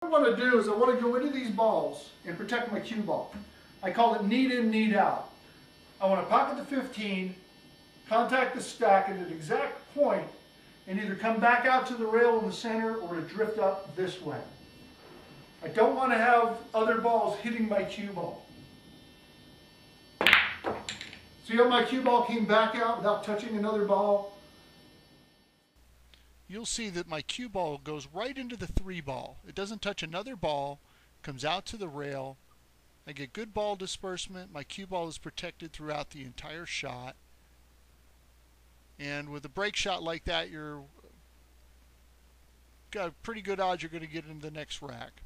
What I want to do is I want to go into these balls and protect my cue ball. I call it neat in, neat out. I want to pocket the 15, contact the stack at an exact point, and either come back out to the rail in the center or to drift up this way. I don't want to have other balls hitting my cue ball. See how my cue ball came back out without touching another ball? You'll see that my cue ball goes right into the three ball. It doesn't touch another ball, comes out to the rail. I get good ball disbursement. My cue ball is protected throughout the entire shot. And with a break shot like that, you're got pretty good odds you're going to get into the next rack.